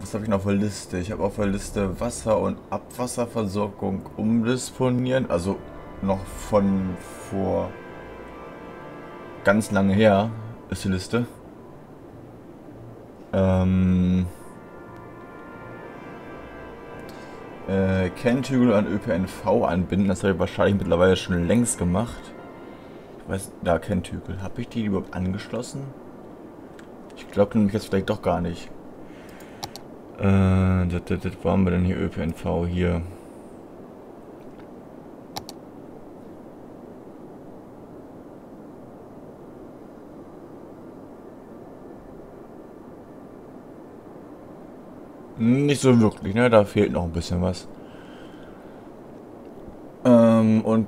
was habe ich noch auf der Liste? Ich habe auf der Liste Wasser- und Abwasserversorgung umdisponieren. Also noch von vor ganz lange her ist die Liste. Ähm, äh, Kenntügel an ÖPNV anbinden. Das habe ich wahrscheinlich mittlerweile schon längst gemacht. Ich weiß, da Kenntügel. Habe ich die überhaupt angeschlossen? Ich glaube nämlich jetzt vielleicht doch gar nicht. Äh, das, das, das, wo haben wir denn hier ÖPNV hier? Nicht so wirklich, ne? Da fehlt noch ein bisschen was. Ähm, und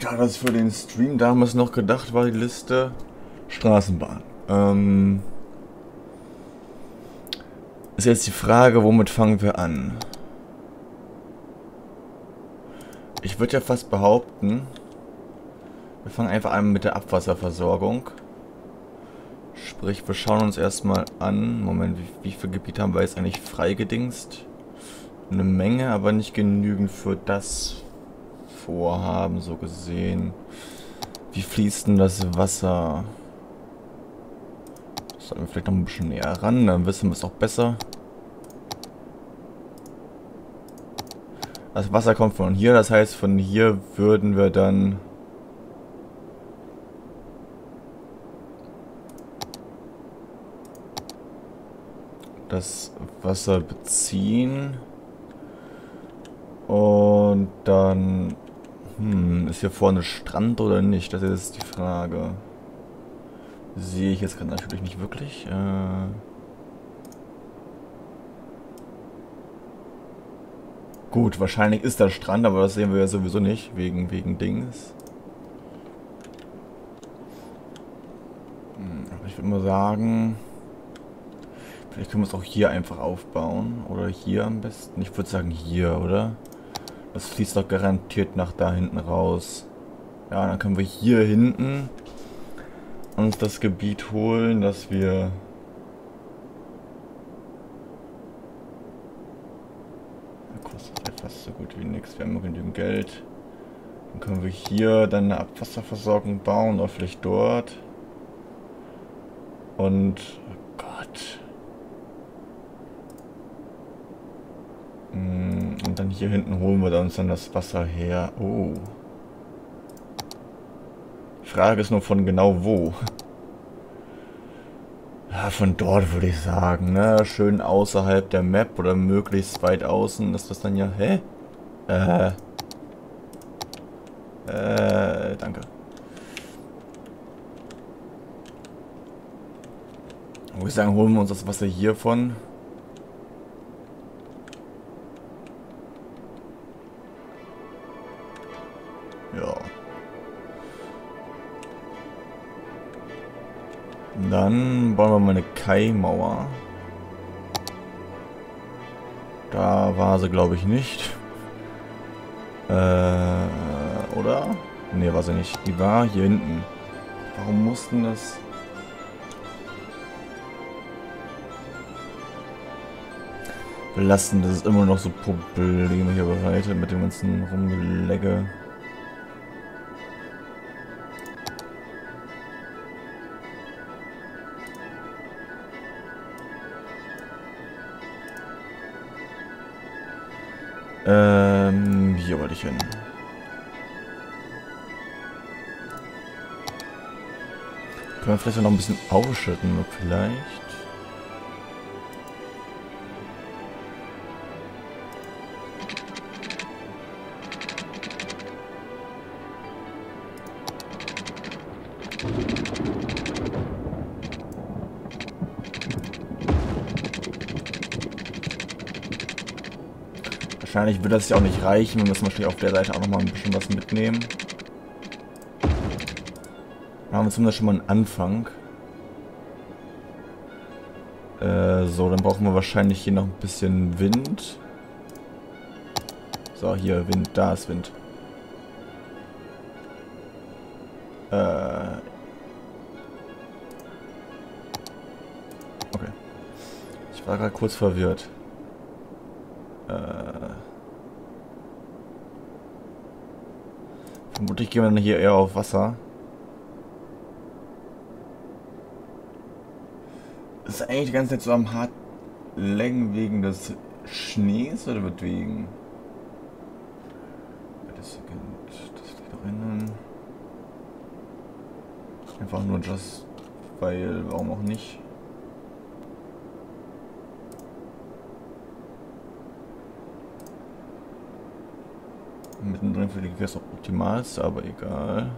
da das für den Stream damals noch gedacht war, die Liste Straßenbahn. Ähm, ist jetzt die Frage, womit fangen wir an? Ich würde ja fast behaupten, wir fangen einfach an mit der Abwasserversorgung. Sprich, wir schauen uns erstmal an. Moment, wie, wie viel Gebiet haben wir jetzt eigentlich freigedingst? Eine Menge, aber nicht genügend für das Vorhaben, so gesehen. Wie fließt denn das Wasser? Sollten wir vielleicht noch ein bisschen näher ran, dann wissen wir es auch besser. Das Wasser kommt von hier, das heißt, von hier würden wir dann das Wasser beziehen. Und dann... Hm, ist hier vorne Strand oder nicht? Das ist die Frage. Sehe ich jetzt natürlich nicht wirklich. Äh Gut, wahrscheinlich ist da Strand, aber das sehen wir ja sowieso nicht, wegen, wegen Dings. Hm, aber ich würde mal sagen... Vielleicht können wir es auch hier einfach aufbauen. Oder hier am besten. Ich würde sagen hier, oder? Das fließt doch garantiert nach da hinten raus. Ja, dann können wir hier hinten uns das Gebiet holen, dass wir... Das kostet ja fast so gut wie nichts. Wir haben genügend Geld. Dann können wir hier dann eine Abwasserversorgung bauen oder vielleicht dort. Und... Oh Gott... Mm, und dann hier hinten holen wir uns dann das Wasser her. Oh. Frage ist nur von genau wo. Ja, von dort würde ich sagen, ne? Schön außerhalb der Map oder möglichst weit außen ist das dann ja... Hä? Äh... Äh, danke. Würde ich sagen, holen wir uns das Wasser hiervon. Dann bauen wir mal eine Kai-Mauer. Da war sie, glaube ich, nicht. Äh, oder? Ne, war sie nicht. Die war hier hinten. Warum mussten das... belasten, dass es immer noch so Probleme hier bereitet mit dem ganzen Rumgelegge. Ähm, hier wollte ich hin. Können wir vielleicht noch ein bisschen ausschütten, vielleicht? Wahrscheinlich wird das ja auch nicht reichen. Wir müssen wahrscheinlich auf der Seite auch nochmal ein bisschen was mitnehmen. Dann haben wir zumindest schon mal einen Anfang. Äh, so, dann brauchen wir wahrscheinlich hier noch ein bisschen Wind. So, hier Wind, da ist Wind. Äh. Okay. Ich war gerade kurz verwirrt. Vermutlich gehen wir dann hier eher auf Wasser. Das ist eigentlich die ganze Zeit so am hart längen wegen des Schnees oder wird wegen? Das, liegt noch innen. Einfach nur just, weil, warum auch nicht? Mittendrin für die das optimalste, aber egal.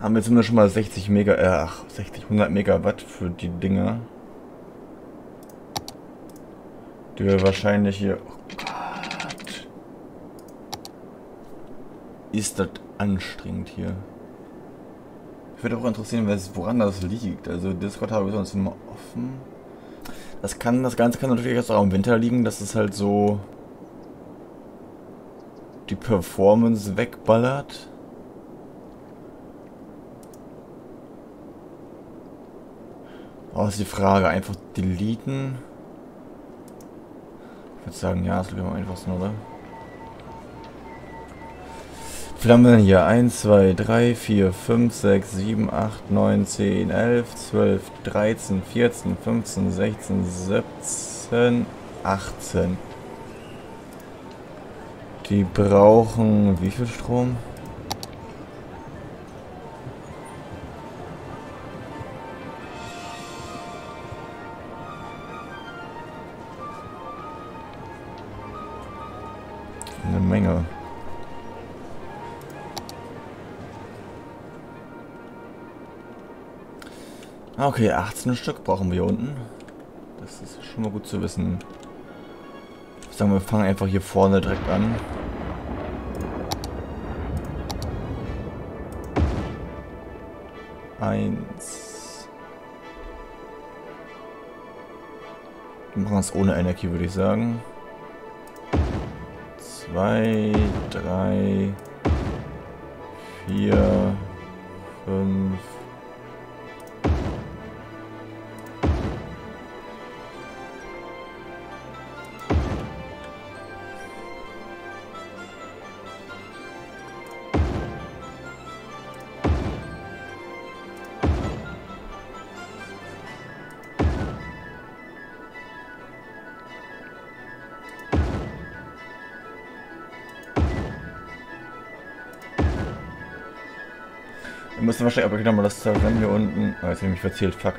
Haben wir zumindest schon mal 60 Mega, äh, ach, 60, 100 Megawatt für die Dinger. Die wir wahrscheinlich hier... Oh Gott. Ist das anstrengend hier. Ich würde auch interessieren, woran das liegt. Also Discord habe ich sonst immer offen. Das kann, das Ganze kann natürlich auch im Winter liegen, dass es halt so die Performance wegballert. Oh, ist die Frage. Einfach deleten. Ich würde sagen, ja, das ist am einfachsten, oder? Denn hier? 1, 2, 3, 4, 5, 6, 7, 8, 9, 10, 11, 12, 13, 14, 15, 16, 17, 18. Die brauchen wie viel Strom? Eine Menge. Okay, 18 Stück brauchen wir hier unten. Das ist schon mal gut zu wissen. Ich sagen, wir fangen einfach hier vorne direkt an. Eins. Wir machen es ohne Energie, würde ich sagen. Zwei, drei, vier, fünf, Müssen wahrscheinlich aber nochmal das Terrain hier unten. Oh, jetzt habe ich mich verzählt, fuck.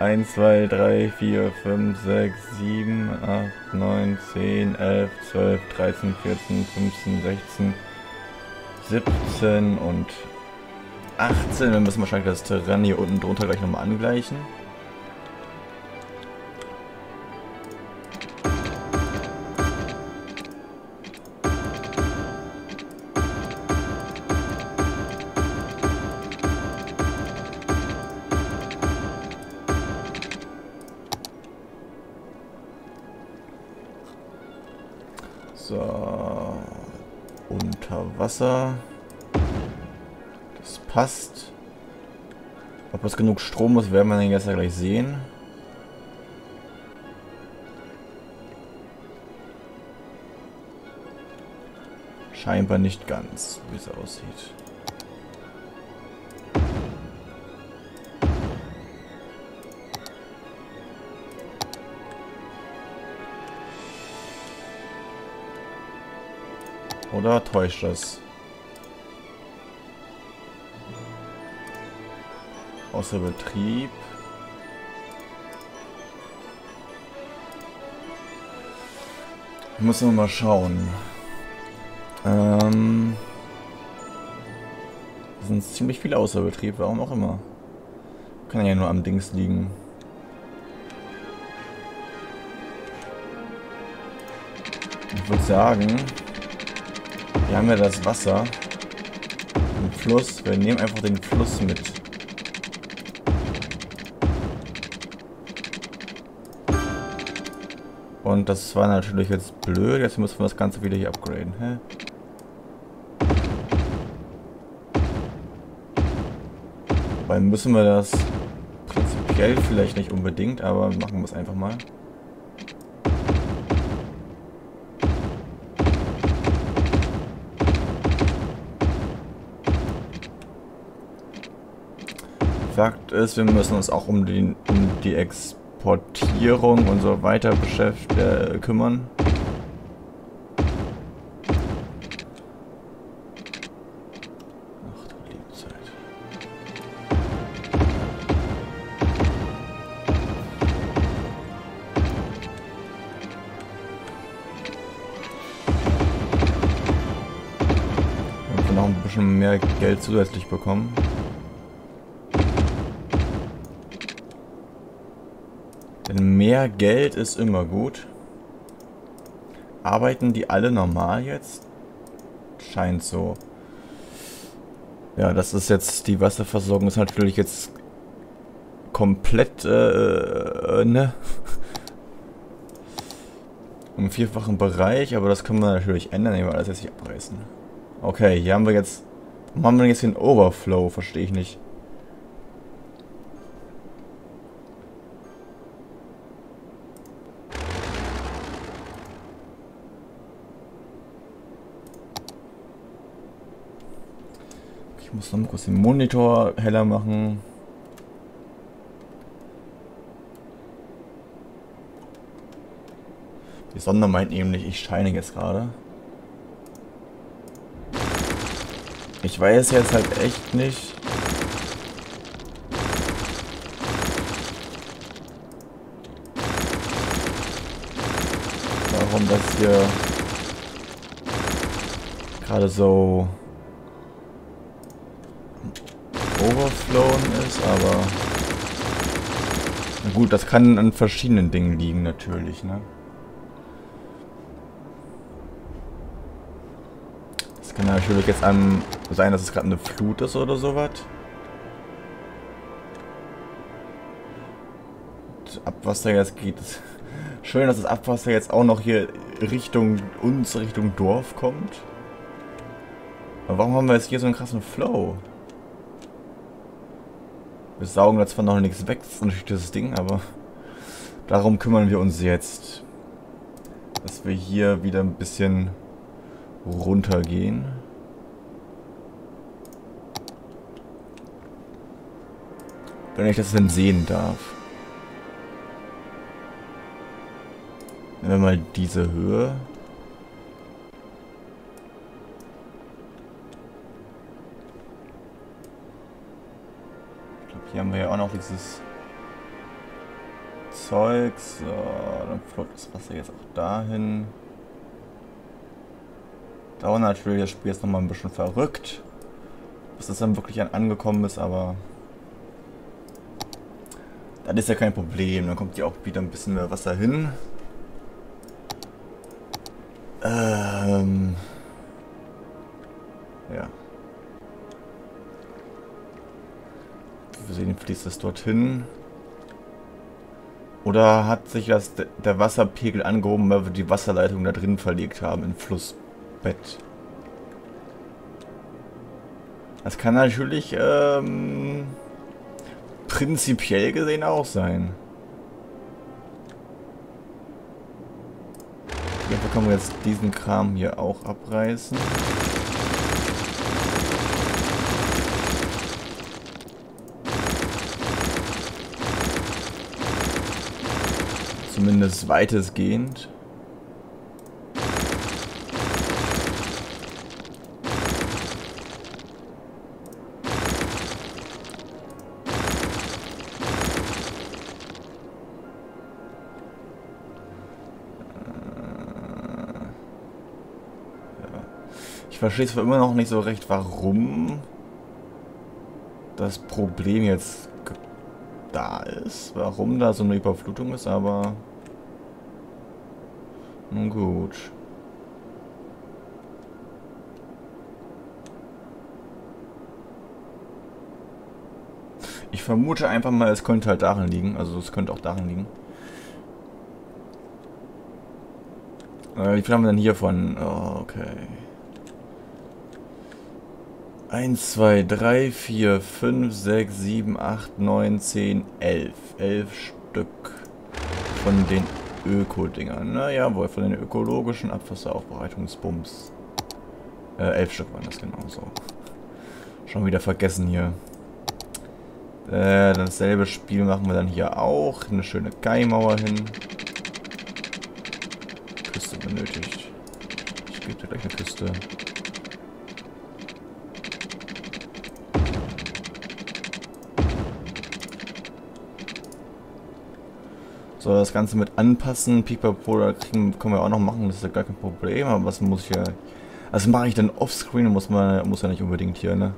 1, 2, 3, 4, 5, 6, 7, 8, 9, 10, 11, 12, 13, 14, 15, 16, 17 und 18. Wir müssen wahrscheinlich das Terrain hier unten drunter gleich nochmal angleichen. Wasser. Das passt. Ob es genug Strom ist, werden wir dann jetzt ja gleich sehen. Scheinbar nicht ganz, wie es aussieht. Oder täuscht das? Außer Betrieb. Muss man mal schauen. Ähm. Sind ziemlich viele Außerbetrieb, warum auch immer. Kann ja nur am Dings liegen. Ich würde sagen, wir haben ja das Wasser. Im Fluss. Wir nehmen einfach den Fluss mit. Und das war natürlich jetzt blöd. Jetzt müssen wir das Ganze wieder hier upgraden. Hä? Weil müssen wir das prinzipiell vielleicht nicht unbedingt, aber machen wir es einfach mal. Fakt ist, wir müssen uns auch um die, um die Exportierung und so weiter beschäft äh, kümmern. Noch ein bisschen mehr Geld zusätzlich bekommen. Mehr Geld ist immer gut. Arbeiten die alle normal jetzt? Scheint so. Ja, das ist jetzt, die Wasserversorgung ist natürlich jetzt komplett, äh, äh ne? Im vierfachen Bereich, aber das können wir natürlich ändern, wenn wir alles jetzt nicht abreißen. Okay, hier haben wir jetzt, warum haben wir jetzt den Overflow? Verstehe ich nicht. Noch mal kurz den Monitor heller machen. Die Sonne meint nämlich, ich scheine jetzt gerade. Ich weiß jetzt halt echt nicht. Warum das hier gerade so overflown ist, aber... Na gut, das kann an verschiedenen Dingen liegen natürlich, ne? Das kann natürlich jetzt an sein, dass es gerade eine Flut ist oder sowas. Abwasser jetzt geht... Schön, dass das Abwasser jetzt auch noch hier Richtung uns, Richtung Dorf kommt. Aber warum haben wir jetzt hier so einen krassen Flow? Wir saugen da zwar noch nichts weg, das ist natürlich das Ding, aber darum kümmern wir uns jetzt. Dass wir hier wieder ein bisschen runtergehen. Wenn ich das denn sehen darf. Nehmen wir mal diese Höhe. Hier haben wir ja auch noch dieses Zeug. So, dann flott das Wasser jetzt auch dahin. Dauert natürlich das Spiel jetzt nochmal ein bisschen verrückt. Bis es dann wirklich angekommen ist, aber... Das ist ja kein Problem. Dann kommt hier auch wieder ein bisschen mehr Wasser hin. Ähm... fließt es dorthin. Oder hat sich das, der Wasserpegel angehoben, weil wir die Wasserleitung da drin verlegt haben, im Flussbett? Das kann natürlich ähm, prinzipiell gesehen auch sein. Dafür können wir jetzt diesen Kram hier auch abreißen. Zumindest weitestgehend. Ich verstehe es immer noch nicht so recht, warum das Problem jetzt da ist, warum da so eine Überflutung ist, aber gut. Ich vermute einfach mal, es könnte halt darin liegen. Also es könnte auch darin liegen. Äh, wie viel haben wir denn hiervon? Oh, okay. 1, 2, 3, 4, 5, 6, 7, 8, 9, 10, 11. 11 Stück von den Öko-Dingern. Naja, wohl von den ökologischen Abwasseraufbereitungsbums. Äh, 11 Stück waren das genau so. Schon wieder vergessen hier. Äh, dasselbe Spiel machen wir dann hier auch. Eine schöne Geimauer hin. Küste benötigt. Ich gebe dir gleich eine Küste. So, das Ganze mit anpassen, Pipapo, da kriegen, können wir auch noch machen, das ist ja gar kein Problem, aber was muss ich ja... Also mache ich dann offscreen, muss man muss ja nicht unbedingt hier, ne?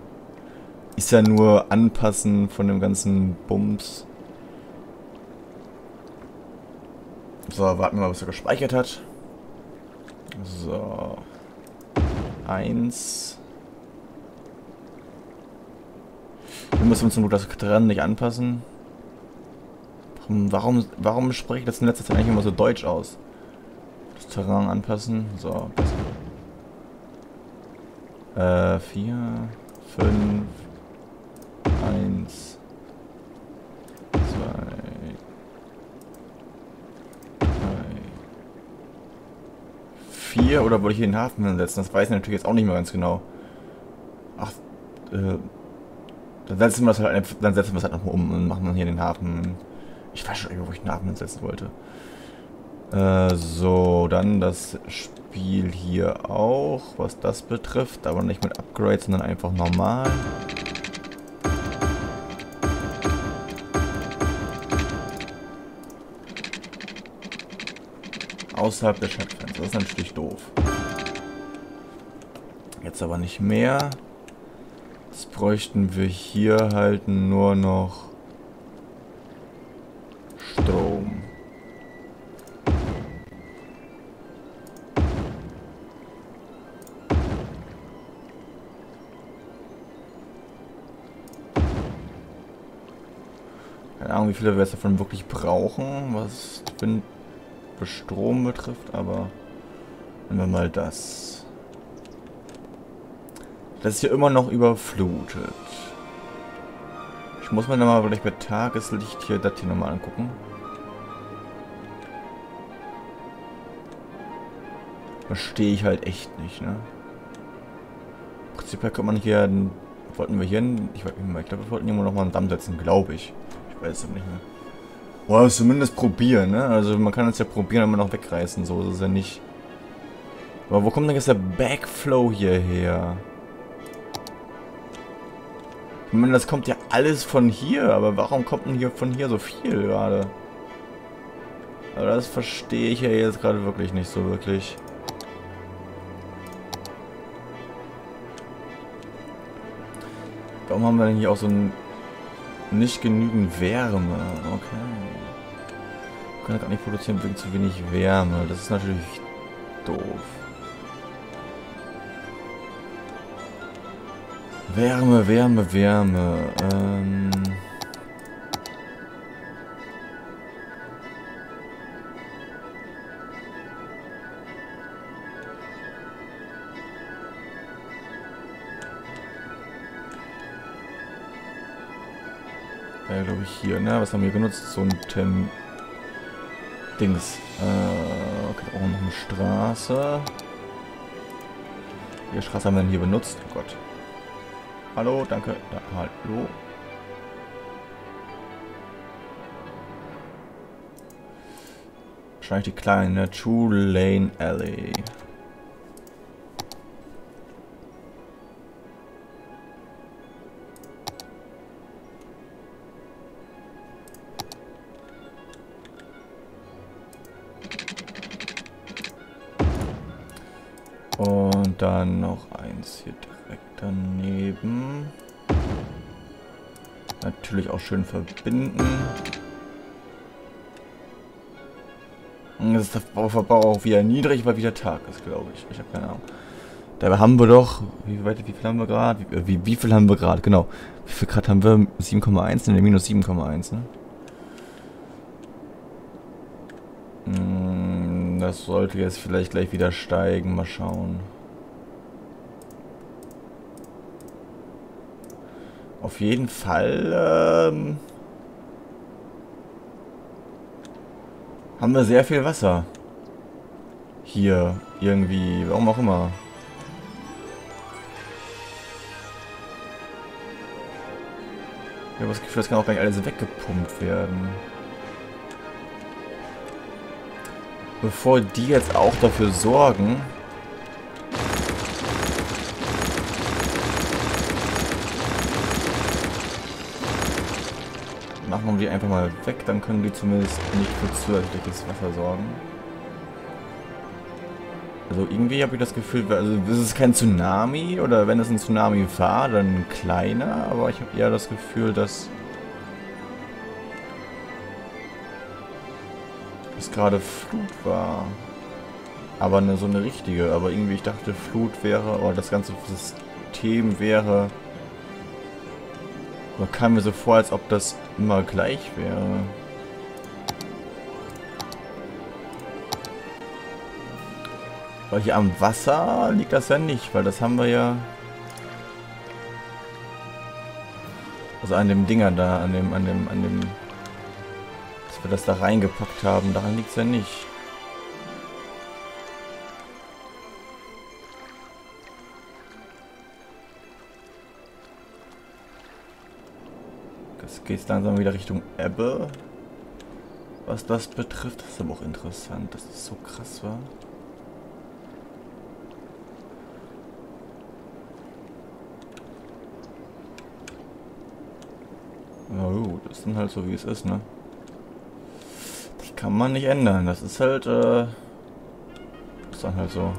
Ist ja nur anpassen von dem ganzen Bums. So, warten wir mal, was er gespeichert hat. So. Eins. Wir müssen uns zum Glück das Terrain nicht anpassen. Warum, warum spreche ich das in letzter Zeit eigentlich immer so deutsch aus? Das Terrain anpassen. So, besser. Äh, vier, fünf, eins, zwei, drei, vier oder wollte ich hier den Hafen setzen? Das weiß ich natürlich jetzt auch nicht mehr ganz genau. Ach, äh, dann setzen wir halt, dann setzen wir es halt nochmal um und machen dann hier den Hafen. Ich weiß schon, wo ich den Hafen setzen wollte. Äh, so, dann das Spiel hier auch, was das betrifft, aber nicht mit Upgrades, sondern einfach normal. Außerhalb der Stadtgrenze, das ist natürlich doof. Jetzt aber nicht mehr. Jetzt bräuchten wir hier halt nur noch viele wir jetzt davon wirklich brauchen, was Wind für Strom betrifft, aber nehmen wir mal das. Das ist hier immer noch überflutet. Ich muss mir dann mal vielleicht bei Tageslicht hier das hier nochmal angucken. Verstehe ich halt echt nicht, ne? Prinzipiell kann man hier... Wollten wir hier... Ich, ich glaube, wir wollten hier noch mal einen Damm setzen, glaube ich. Weiß es nicht mehr. Oder zumindest probieren, ne? Also man kann es ja probieren, immer noch wegreißen, so ist es ja nicht. Aber wo kommt denn jetzt der Backflow hierher? Ich meine, das kommt ja alles von hier, aber warum kommt denn hier von hier so viel gerade? Aber das verstehe ich ja jetzt gerade wirklich nicht so wirklich. Warum haben wir denn hier auch so ein nicht genügend Wärme? Okay. Wir können gar nicht produzieren wegen zu wenig Wärme. Das ist natürlich doof. Wärme, Wärme, Wärme. Ähm... Ja, glaube ich hier, ne? Was haben wir genutzt? So ein Tem... Dings. Äh, okay, auch noch eine Straße. Welche Straße haben wir denn hier benutzt? Oh Gott. Hallo, danke. Ja, hallo. Wahrscheinlich die kleine True Lane Alley. Noch eins hier direkt daneben. Natürlich auch schön verbinden. Das ist der Verbrauch auch wieder niedrig, weil wieder Tag ist, glaube ich. Ich habe keine Ahnung. Dabei haben wir doch, wie weit, wie viel haben wir gerade? Wie, wie, wie, viel haben wir gerade? Genau. Wie viel Grad haben wir? 7,1, ne, minus 7,1, ne? Hm, Das sollte jetzt vielleicht gleich wieder steigen. Mal schauen. Auf jeden Fall ähm, haben wir sehr viel Wasser. Hier irgendwie, warum auch immer. Ich habe das Gefühl, das kann auch gleich alles weggepumpt werden. Bevor die jetzt auch dafür sorgen, machen wir die einfach mal weg, dann können die zumindest nicht für zusätzliches Wasser sorgen. Also irgendwie habe ich das Gefühl, also ist es kein Tsunami oder wenn es ein Tsunami war, dann ein kleiner, aber ich habe eher das Gefühl, dass es gerade Flut war. Aber eine, so eine richtige, aber irgendwie ich dachte Flut wäre, oder das ganze System wäre, oder kam mir so vor, als ob das immer gleich wäre. Weil hier am Wasser liegt das ja nicht, weil das haben wir ja... Also an dem Dinger da, an dem, an dem, an dem... Dass wir das da reingepackt haben, daran liegt es ja nicht. Geht es langsam wieder Richtung Ebbe. Was das betrifft, das ist aber auch interessant, dass es so krass war. Na gut, ist dann halt so wie es ist, ne? Das kann man nicht ändern. Das ist halt, äh, ist dann halt so.